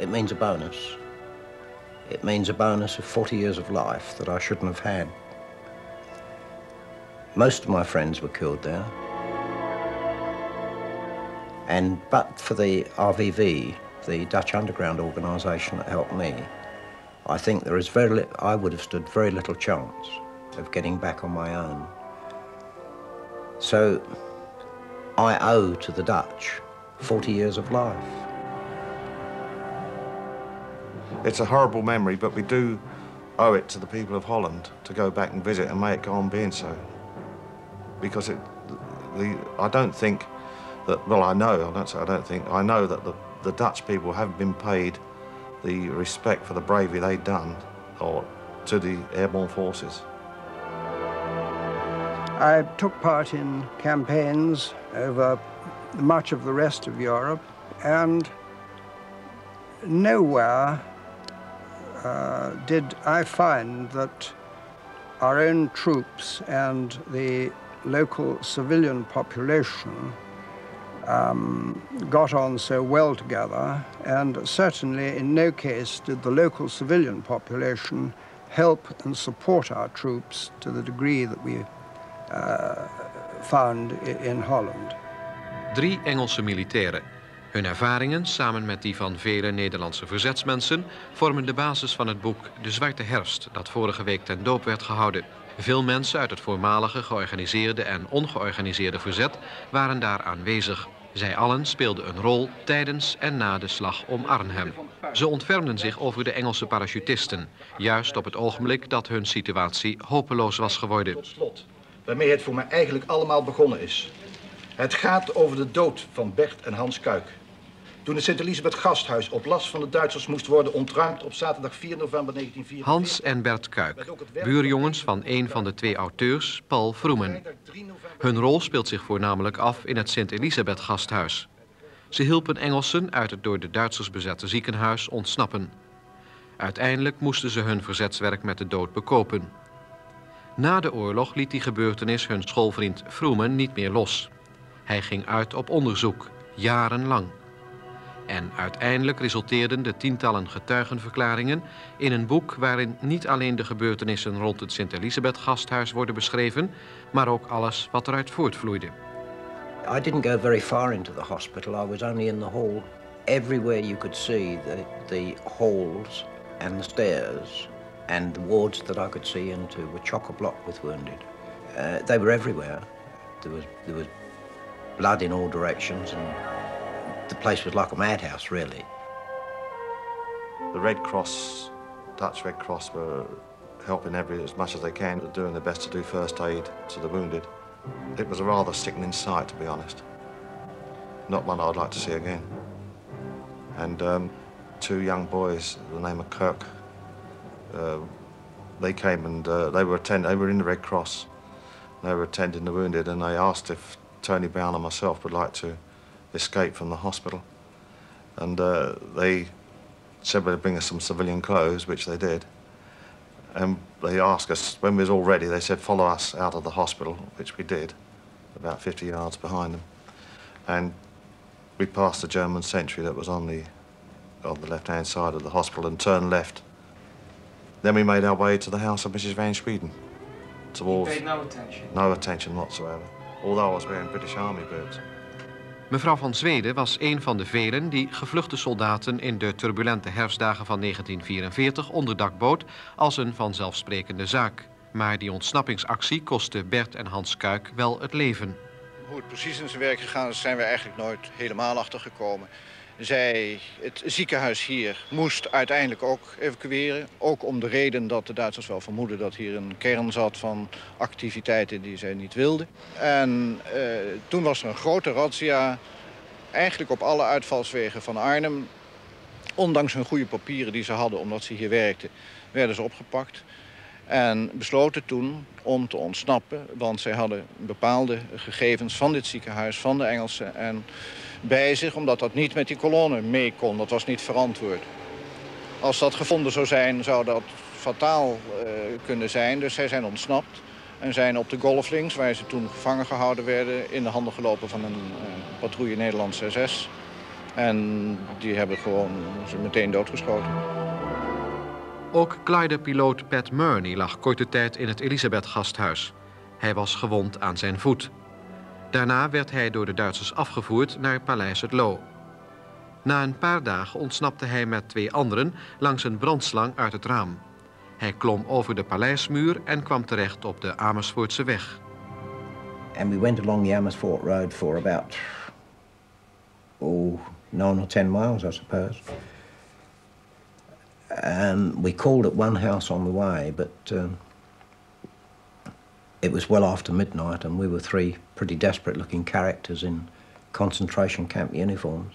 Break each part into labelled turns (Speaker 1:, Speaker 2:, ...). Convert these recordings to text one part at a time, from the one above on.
Speaker 1: it means a bonus. It means a bonus of 40 years of life that I shouldn't have had. Most of my friends were killed there. And but for the RVV, the Dutch underground organisation that helped me, I think there is very li- I would have stood very little chance of getting back on my own. So I owe to the Dutch 40 years of life.
Speaker 2: It's a horrible memory, but we do owe it to the people of Holland to go back and visit and may it go on being so. Because it, the, I don't think that, well, I know, I don't say I don't think, I know that the, the Dutch people haven't been paid the respect for the bravery they've done or to the airborne forces.
Speaker 3: I took part in campaigns over much of the rest of Europe, and nowhere uh, did I find that our own troops and the local civilian population um, got on so well together, and certainly in no case did the local civilian population help and support our troops to the degree that we uh, found in Holland.
Speaker 4: Drie Engelse militairen. Hun ervaringen, samen met die van vele Nederlandse verzetsmensen, vormen de basis van het boek De Zwarte Herfst, dat vorige week ten doop werd gehouden. Veel mensen uit het voormalige georganiseerde en ongeorganiseerde verzet waren daar aanwezig. Zij allen speelden een rol tijdens en na de slag om Arnhem. Ze ontfermden zich over de Engelse parachutisten, juist op het ogenblik dat hun situatie hopeloos was geworden.
Speaker 5: Waarmee het voor mij eigenlijk allemaal begonnen is. Het gaat over de dood van Bert en Hans Kuik. Toen het Sint-Elisabeth Gasthuis op last van de Duitsers moest worden ontruimd op zaterdag 4 november 1944...
Speaker 4: Hans en Bert Kuik, buurjongens van een van de twee auteurs, Paul Vroemen. Hun rol speelt zich voornamelijk af in het Sint-Elisabeth gasthuis. Ze hielpen Engelsen uit het door de Duitsers bezette ziekenhuis ontsnappen. Uiteindelijk moesten ze hun verzetswerk met de dood bekopen. Na de oorlog liet die gebeurtenis hun schoolvriend Vroemen niet meer los. Hij ging uit op onderzoek, jarenlang. En uiteindelijk resulteerden de tientallen getuigenverklaringen in een boek waarin niet alleen de gebeurtenissen rond het Sint-Elisabeth gasthuis worden beschreven, maar ook alles wat eruit voortvloeide.
Speaker 1: I didn't go very far into the hospital. I was only in the hall. Everywhere you could see the, the halls and the stairs and the wards that I could see into were chock-a-block with wounded. Uh, they were everywhere. There was, there was blood in all directions and the place was like a madhouse, really.
Speaker 2: The Red Cross, Dutch Red Cross, were helping every as much as they can, doing their best to do first aid to the wounded. It was a rather sickening sight, to be honest. Not one I'd like to see again. And um, two young boys, the name of Kirk, uh, they came and uh, they were attend- They were in the Red Cross. They were attending the wounded, and they asked if Tony Brown and myself would like to escape from the hospital. And uh, they said they'd bring us some civilian clothes, which they did. And they asked us, when we was all ready, they said, follow us out of the hospital, which we did, about 50 yards behind them. And we passed the German sentry that was on the, on the left-hand side of the hospital and turned left. Then we made our way to the house of Mrs. Van Sweden. Towards
Speaker 6: paid no attention.
Speaker 2: no attention whatsoever, although I was wearing British Army boots.
Speaker 4: Mevrouw van Zweden was een van de velen die gevluchte soldaten in de turbulente herfstdagen van 1944 onderdak bood als een vanzelfsprekende zaak. Maar die ontsnappingsactie kostte Bert en Hans Kuik wel het leven.
Speaker 7: Hoe het precies in zijn werk gegaan is, zijn we eigenlijk nooit helemaal achtergekomen. Zij, het ziekenhuis hier moest uiteindelijk ook evacueren. Ook om de reden dat de Duitsers wel vermoeden dat hier een kern zat van activiteiten die zij niet wilden. En eh, toen was er een grote razzia, eigenlijk op alle uitvalswegen van Arnhem. Ondanks hun goede papieren die ze hadden, omdat ze hier werkten, werden ze opgepakt. En besloten toen om te ontsnappen, want zij hadden bepaalde gegevens van dit ziekenhuis, van de Engelsen, en bij zich, omdat dat niet met die kolonne mee kon. Dat was niet verantwoord. Als dat gevonden zou zijn, zou dat fataal eh, kunnen zijn. Dus zij zijn ontsnapt en zijn op de golflinks, waar ze toen gevangen gehouden werden, in de handen gelopen van een eh, patrouille Nederlandse SS. En die hebben gewoon ze meteen doodgeschoten.
Speaker 4: Ook Clyde-piloot Pat Murney lag korte tijd in het Elisabeth-gasthuis. Hij was gewond aan zijn voet. Daarna werd hij door de Duitsers afgevoerd naar Paleis het Loo. Na een paar dagen ontsnapte hij met twee anderen langs een brandslang uit het raam. Hij klom over de paleismuur en kwam terecht op de Amersfoortse weg.
Speaker 1: And we went along the Amersfoort Road for about, oh, nine or ten miles, I suppose. And we called at one house on the way, but um, it was well after midnight, and we were three pretty desperate looking characters in concentration camp uniforms.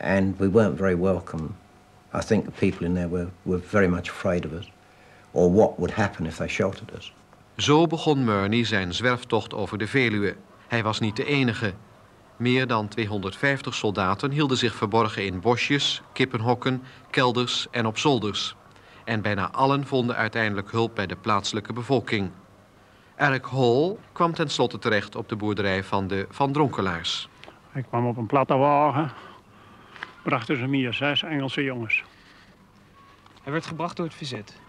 Speaker 1: And we weren't very welcome. I think the people in there were, were very much afraid of us, or what would happen if they sheltered us.
Speaker 4: Zo begon Murney zijn zwerftocht over de Veluwe. Hij was niet de enige. Meer dan 250 soldaten hielden zich verborgen in bosjes, kippenhokken, kelders en op zolders. En bijna allen vonden uiteindelijk hulp bij de plaatselijke bevolking. Eric Hall kwam tenslotte terecht op de boerderij van de Van Dronkelaars.
Speaker 6: Ik kwam op een platte wagen. Brachten ze hier zes Engelse jongens.
Speaker 8: Hij werd gebracht door het verzet.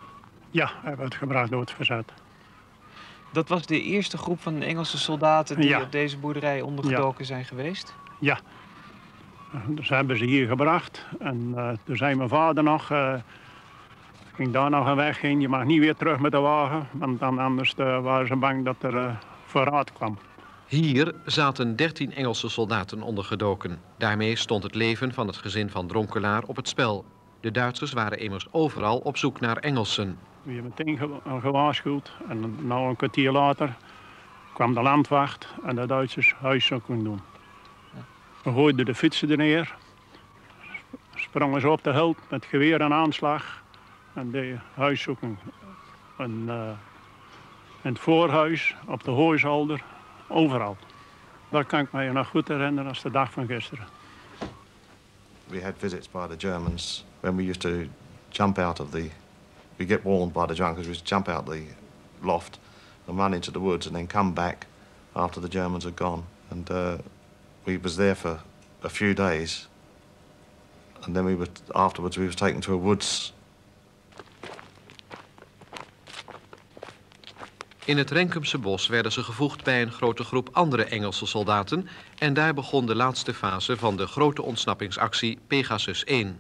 Speaker 6: Ja, hij werd gebracht door het verzet.
Speaker 8: Dat was de eerste groep van Engelse soldaten die
Speaker 6: Ja.
Speaker 8: op deze boerderij ondergedoken zijn geweest.
Speaker 6: Ja. Dus hebben ze hier gebracht. En eh, toen zei mijn vader nog... eh, ging daar nog een weg in. Je mag niet weer terug met de wagen. Want dan anders eh, waren ze bang dat er verraad kwam.
Speaker 4: Hier zaten 13 Engelse soldaten ondergedoken. Daarmee stond het leven van het gezin van Dronkelaar op het spel. De Duitsers waren immers overal op zoek naar Engelsen.
Speaker 6: We hebben meteen ge- gewaarschuwd. En nou een kwartier later kwam de landwacht en de Duitsers huiszoeking doen. We gooiden de fietsen er neer. Sprongen ze op de hulp met geweer en aanslag. En de huiszoeking. En, eh, in het voorhuis, op de hooizolder, overal. Dat kan ik me nog goed herinneren als de dag van gisteren.
Speaker 2: We had visits by the Germans when we used to jump out of the. We get warned by the Germans. We jump out the loft and run into the woods and then come back after the Germans had gone. And uh, we was there for a few days. And then we were afterwards we was taken to a woods
Speaker 4: In het Renkumse bos werden ze gevoegd bij een grote groep andere Engelse soldaten en daar begon de laatste fase van de grote ontsnappingsactie Pegasus 1.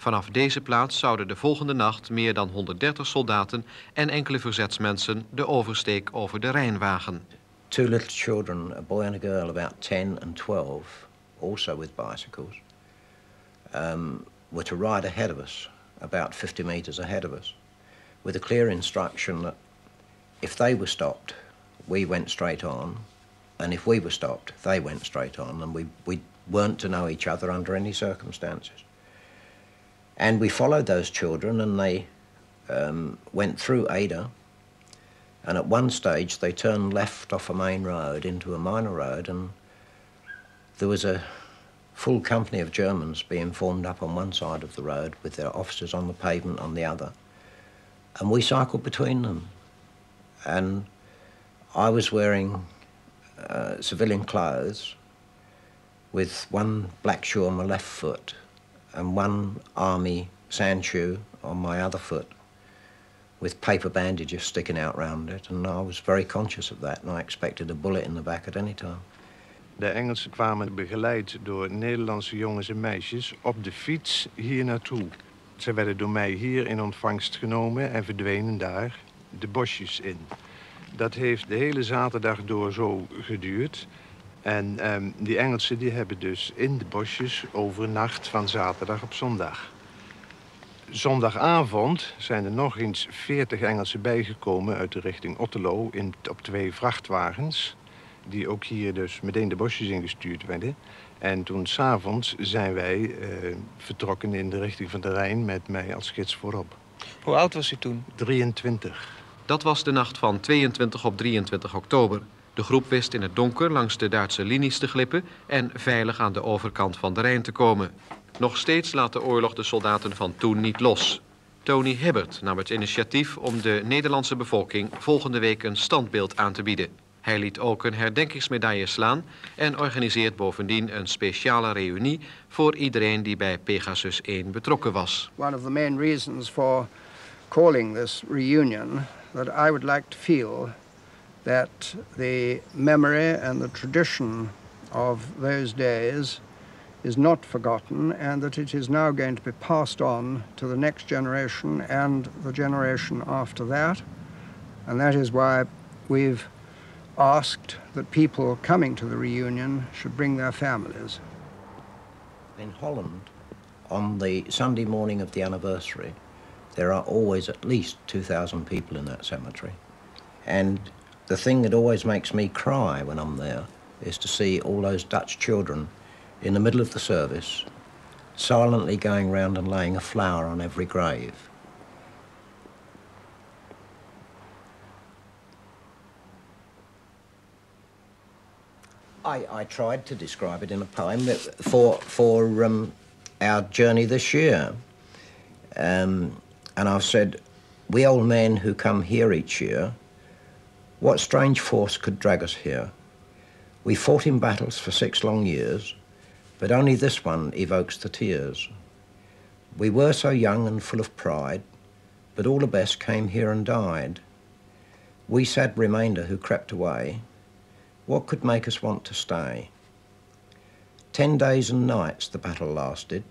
Speaker 4: Vanaf deze plaats zouden de volgende nacht meer dan 130 soldaten en enkele verzetsmensen de oversteek over de Rijn wagen.
Speaker 1: Two little children, a boy and a girl about 10 and 12, also with bicycles, um, were to ride ahead of us, about 50 metres ahead of us, with a clear instruction that if they were stopped, we went straight on, and if we were stopped, they went straight on, and we, we weren't to know each other under any circumstances. And we followed those children, and they um, went through Ada, and at one stage, they turned left off a main road into a minor road, and there was a full company of Germans being formed up on one side of the road with their officers on the pavement on the other. And we cycled between them. And I was wearing uh, civilian clothes with one black shoe on my left foot and one army sand shoe on my other foot with paper bandages sticking out round it. And I was very conscious of that, and I expected a bullet in the back at any time.
Speaker 9: De Engelsen kwamen begeleid door Nederlandse jongens en meisjes op de fiets hier naartoe. Ze werden door mij hier in ontvangst genomen en verdwenen daar de bosjes in. Dat heeft de hele zaterdag door zo geduurd. En ehm, die Engelsen die hebben dus in de bosjes overnacht van zaterdag op zondag. Zondagavond zijn er nog eens 40 Engelsen bijgekomen uit de richting Otterlo in, op twee vrachtwagens. Die ook hier dus meteen de bosjes ingestuurd werden. En toen s'avonds zijn wij eh, vertrokken in de richting van de Rijn met mij als gids voorop.
Speaker 8: Hoe oud was u toen?
Speaker 9: 23.
Speaker 4: Dat was de nacht van 22 op 23 oktober. De groep wist in het donker langs de Duitse linies te glippen en veilig aan de overkant van de Rijn te komen. Nog steeds laat de oorlog de soldaten van toen niet los. Tony Hibbert nam het initiatief om de Nederlandse bevolking volgende week een standbeeld aan te bieden. Hij liet ook een herdenkingsmedaille slaan en organiseert bovendien een speciale reunie voor iedereen die bij Pegasus 1 betrokken was.
Speaker 3: One of the main reasons for calling this reunion that I would like to feel that the memory and the tradition of those days is not forgotten and that it is now going to be passed on to the next generation and the generation after that. And that is why we've asked that people coming to the reunion should bring their families.
Speaker 1: In Holland, on the Sunday morning of the anniversary, there are always at least 2,000 people in that cemetery. And the thing that always makes me cry when I'm there is to see all those Dutch children in the middle of the service, silently going round and laying a flower on every grave. I, I tried to describe it in a poem for, for um, our journey this year. Um, and I've said, we old men who come here each year, what strange force could drag us here? We fought in battles for six long years, but only this one evokes the tears. We were so young and full of pride, but all the best came here and died. We sad remainder who crept away, what could make us want to stay? Ten days and nights the battle lasted,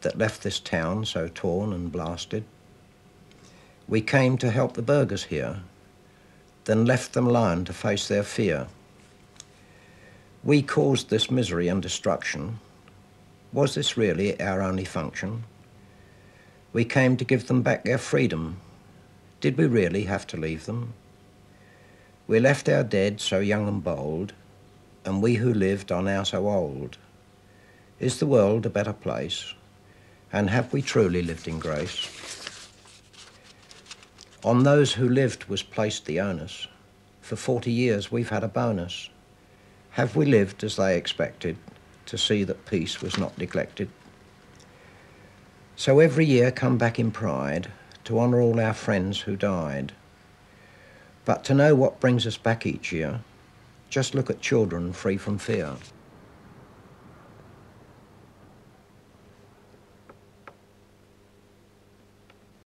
Speaker 1: that left this town so torn and blasted. We came to help the burghers here, then left them alone to face their fear. We caused this misery and destruction. Was this really our only function? We came to give them back their freedom. Did we really have to leave them? We left our dead so young and bold, and we who lived are now so old. Is the world a better place? And have we truly lived in grace? On those who lived was placed the onus. For 40 years we've had a bonus. Have we lived as they expected to see that peace was not neglected? So every year come back in pride to honour all our friends who died. But to know what brings us back each year, just look at children free from fear.